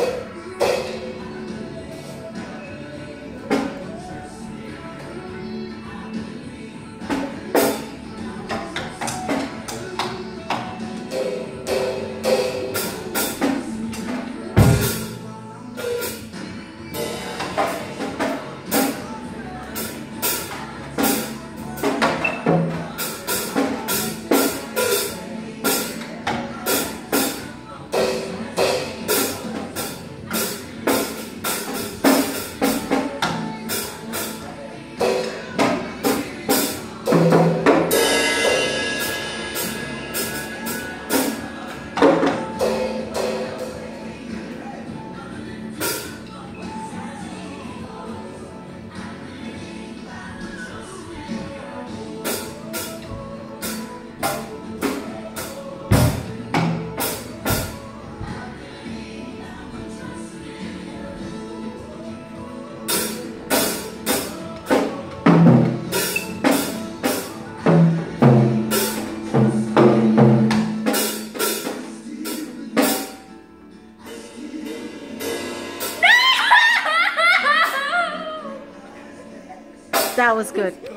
Música That was good.